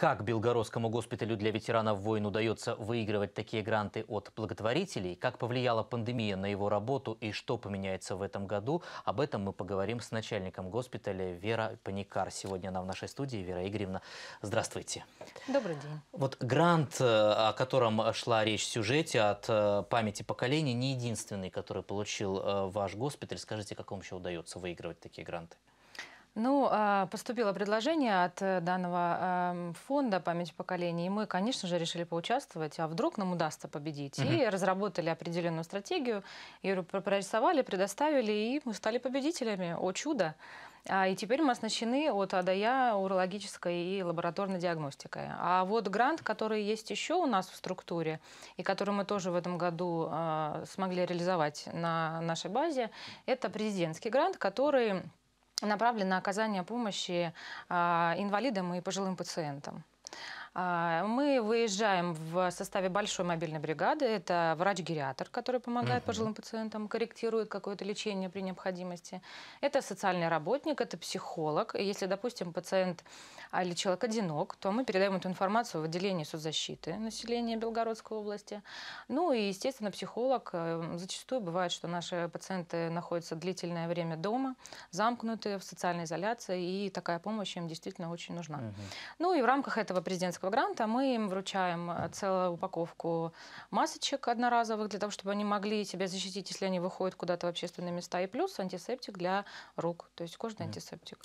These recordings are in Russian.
Как Белгородскому госпиталю для ветеранов войн удается выигрывать такие гранты от благотворителей? Как повлияла пандемия на его работу и что поменяется в этом году? Об этом мы поговорим с начальником госпиталя Вера Паникар. Сегодня она в нашей студии. Вера Игоревна, здравствуйте. Добрый день. Вот грант, э, о котором шла речь в сюжете от э, памяти поколений, не единственный, который получил э, ваш госпиталь. Скажите, как вам еще удается выигрывать такие гранты? Ну, а, поступило предложение от э, данного фонда «Память поколений», и мы, конечно же, решили поучаствовать, а вдруг нам удастся победить. Угу. И разработали определенную стратегию, ее прорисовали, предоставили, и мы стали победителями. О чудо! А, и теперь мы оснащены от А до Я урологической и лабораторной диагностикой. А вот грант, который есть еще у нас в структуре, и который мы тоже в этом году э, смогли реализовать на нашей базе, это президентский грант, который направлен на оказание помощи а, инвалидам и пожилым пациентам. А, мы выезжаем в составе большой мобильной бригады. Это врач-гериатр, который помогает uh-huh. пожилым пациентам, корректирует какое-то лечение при необходимости. Это социальный работник, это психолог. И если, допустим, пациент или человек одинок, то мы передаем эту информацию в отделение соцзащиты населения Белгородской области. Ну и, естественно, психолог. Э, зачастую бывает, что наши пациенты находятся длительное время дома, замкнутые в социальной изоляции, и такая помощь им действительно очень нужна. Uh-huh. Ну и в рамках этого президентского президентского гранта мы им вручаем э, целую упаковку масочек одноразовых для того, чтобы они могли себя защитить, если они выходят куда-то в общественные места, и плюс антисептик для рук, то есть кожный антисептик.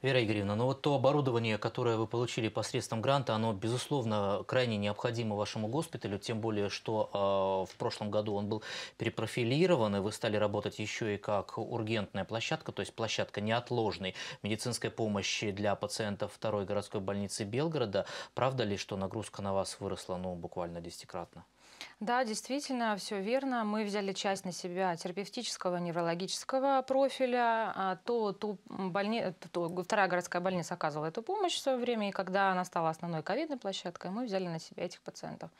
Вера Игоревна, ну вот то оборудование, которое вы получили посредством гранта, оно, безусловно, крайне необходимо вашему госпиталю, тем более, что э, в прошлом году он был перепрофилирован, и вы стали работать еще и как ургентная площадка, то есть площадка неотложной медицинской помощи для пациентов второй городской больницы Белгорода. Правда ли, что нагрузка на вас выросла ну, буквально десятикратно? Да, действительно, все верно. Мы взяли часть на себя терапевтического неврологического профиля. А то, ту больни... то, вторая городская больница оказывала эту помощь в свое время, и когда она стала основной ковидной площадкой, мы взяли на себя этих пациентов.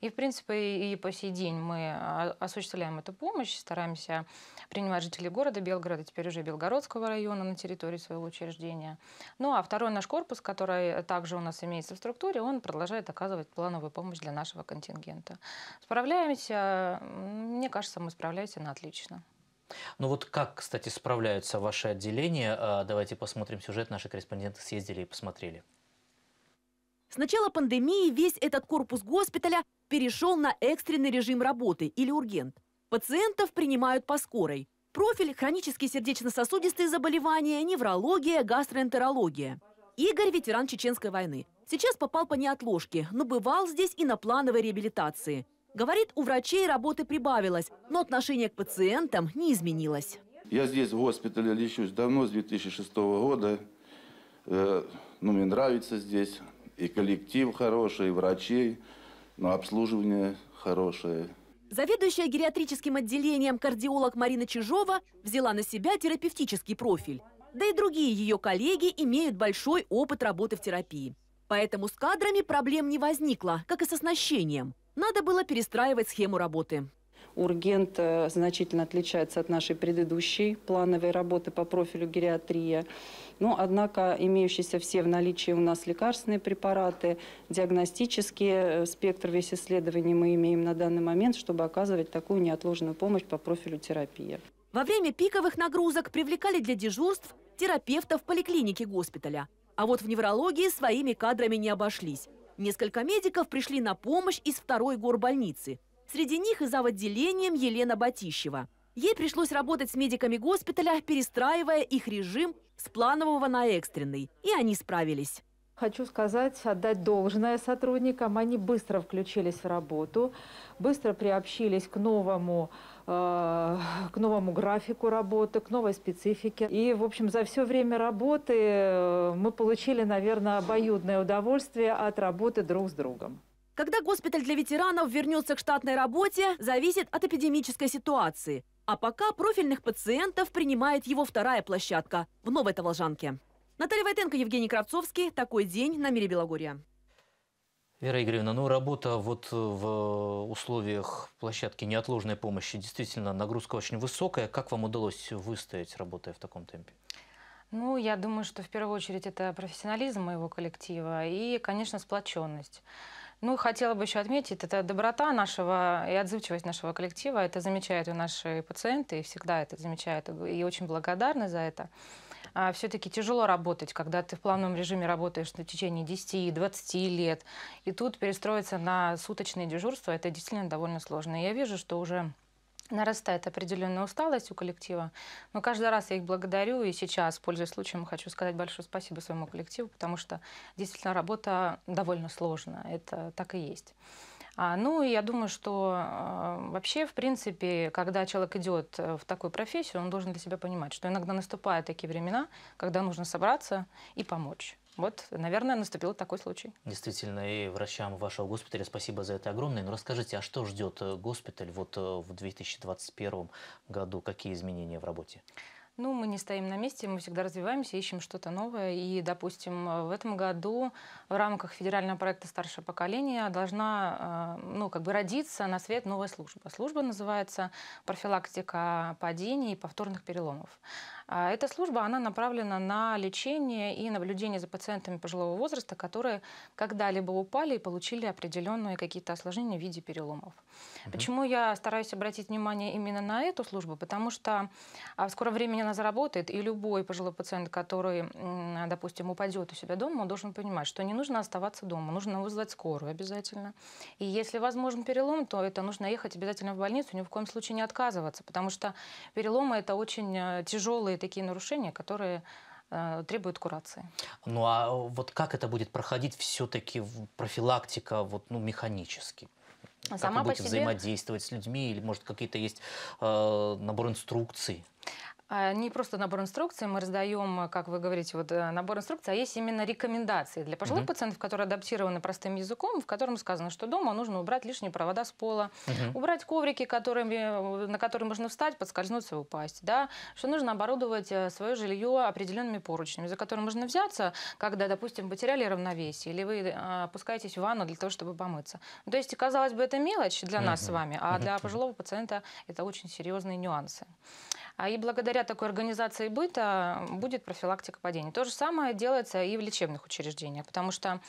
И, в принципе, и по сей день мы а, осуществляем эту помощь, стараемся принимать жителей города Белгорода, теперь уже Белгородского района на территории своего учреждения. Ну, а второй наш корпус, который также у нас имеется в структуре, он продолжает оказывать плановую помощь для нашего контингента. Справляемся, мне кажется, мы справляемся на отлично. Ну вот как, кстати, справляются ваши отделения? А, давайте посмотрим сюжет. Наши корреспонденты съездили и посмотрели. С начала пандемии весь этот корпус госпиталя перешел на экстренный режим работы или ургент. Пациентов принимают по скорой. Профиль – хронические сердечно-сосудистые заболевания, неврология, гастроэнтерология. Игорь – ветеран Чеченской войны. Сейчас попал по неотложке, но бывал здесь и на плановой реабилитации. Говорит, у врачей работы прибавилось, но отношение к пациентам не изменилось. Я здесь в госпитале лечусь давно, с 2006 года. Э, ну, мне нравится здесь. И коллектив хороший, и врачей, но обслуживание хорошее. Заведующая гериатрическим отделением кардиолог Марина Чижова взяла на себя терапевтический профиль. Да и другие ее коллеги имеют большой опыт работы в терапии. Поэтому с кадрами проблем не возникло, как и с оснащением. Надо было перестраивать схему работы. Ургент э, значительно отличается от нашей предыдущей плановой работы по профилю гериатрия. Но, однако, имеющиеся все в наличии у нас лекарственные препараты, диагностические, э, спектр весь исследований мы имеем на данный момент, чтобы оказывать такую неотложную помощь по профилю терапии. Во время пиковых нагрузок привлекали для дежурств терапевтов поликлиники госпиталя. А вот в неврологии своими кадрами не обошлись. Несколько медиков пришли на помощь из второй горбольницы. Среди них и зав. отделением Елена Батищева. Ей пришлось работать с медиками госпиталя, перестраивая их режим с планового на экстренный. И они справились. Хочу сказать, отдать должное сотрудникам. Они быстро включились в работу, быстро приобщились к новому, к новому графику работы, к новой специфике. И, в общем, за все время работы э, мы получили, наверное, обоюдное удовольствие от работы друг с другом. Когда госпиталь для ветеранов вернется к штатной работе, зависит от эпидемической ситуации. А пока профильных пациентов принимает его вторая площадка в Новой Таволжанке. Наталья Войтенко, Евгений Кравцовский. Такой день на мире Белогорья. Вера Игоревна, ну работа вот в условиях площадки неотложной помощи действительно нагрузка очень высокая. Как вам удалось выстоять, работая в таком темпе? Ну, я думаю, что в первую очередь это профессионализм моего коллектива и, конечно, сплоченность. Ну, хотела бы еще отметить, это доброта нашего и отзывчивость нашего коллектива. Это замечают и наши пациенты, и всегда это замечают, и очень благодарны за это. А все-таки тяжело работать, когда ты в плавном режиме работаешь на течение 10-20 лет, и тут перестроиться на суточные дежурства, это действительно довольно сложно. Я вижу, что уже нарастает определенная усталость у коллектива. Но каждый раз я их благодарю, и сейчас, пользуясь случаем, хочу сказать большое спасибо своему коллективу, потому что действительно работа довольно сложная, это так и есть. А, ну, я думаю, что э, вообще, в принципе, когда человек идет э, в такую профессию, он должен для себя понимать, что иногда наступают такие времена, когда нужно собраться и помочь. Вот, наверное, наступил такой случай. Действительно, и врачам вашего госпиталя спасибо за это огромное. Но расскажите, а что ждет э, госпиталь вот э, в 2021 году? Какие изменения в работе? Ну, мы не стоим на месте, мы всегда развиваемся, ищем что-то новое. И, допустим, в этом году в рамках федерального проекта «Старшее поколение» должна ну, как бы родиться на свет новая служба. Служба называется «Профилактика падений и повторных переломов». А эта служба, она направлена на лечение и наблюдение за пациентами пожилого возраста, которые когда-либо упали и получили определенные какие-то осложнения в виде переломов. Угу. Почему я стараюсь обратить внимание именно на эту службу? Потому что а, в скором времени она заработает, и любой пожилой пациент, который, допустим, упадет у себя дома, он должен понимать, что не нужно оставаться дома, нужно вызвать скорую обязательно. И если возможен перелом, то это нужно ехать обязательно в больницу, ни в коем случае не отказываться, потому что переломы это очень э, тяжелые тяжелые такие нарушения, которые э, требуют курации. Ну а вот как это будет проходить все-таки профилактика вот, ну, механически? Сама как вы будете себе... взаимодействовать с людьми или может какие-то есть э, набор инструкций? А, не просто набор инструкций, мы раздаем, как вы говорите, вот э, набор инструкций, а есть именно рекомендации для пожилых uh-huh. пациентов, которые адаптированы простым языком, в котором сказано, что дома нужно убрать лишние провода с пола, uh-huh. убрать коврики, которыми, на которые можно встать, подскользнуться и упасть, да, что нужно оборудовать э, свое жилье определенными поручнями, за которые можно взяться, когда, допустим, потеряли равновесие, или вы опускаетесь в ванну для того, чтобы помыться. Ну, то есть, казалось бы, это мелочь для uh-huh. нас с вами, а uh-huh. для пожилого пациента это очень серьезные нюансы. А и благодаря такой организации быта будет профилактика падений. То же самое делается и в лечебных учреждениях, потому что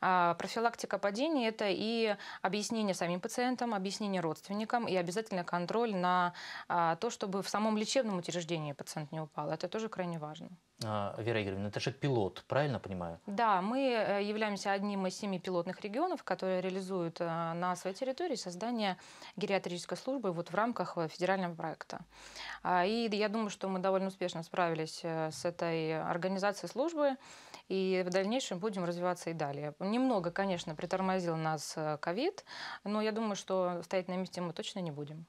а, профилактика падений – это и объяснение самим пациентам, объяснение родственникам и обязательно контроль на а, то, чтобы в самом лечебном учреждении пациент не упал. Это тоже крайне важно. А, Вера Игоревна, это же пилот, правильно понимаю? Да, мы э, являемся одним из семи пилотных регионов, которые реализуют э, на своей территории создание гериатрической службы вот в рамках э, федерального проекта. А, и я думаю, что мы довольно успешно справились с этой организацией службы, и в дальнейшем будем развиваться и далее. Немного, конечно, притормозил нас ковид, но я думаю, что стоять на месте мы точно не будем.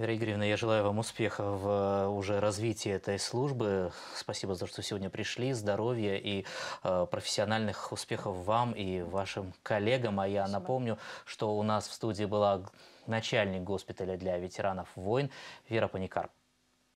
Вера Игоревна, я желаю вам успеха в э, уже развитии этой службы. Спасибо за то, что сегодня пришли. Здоровья и э, профессиональных успехов вам и вашим коллегам. А я Спасибо. напомню, что у нас в студии была начальник госпиталя для ветеранов войн Вера Паникар.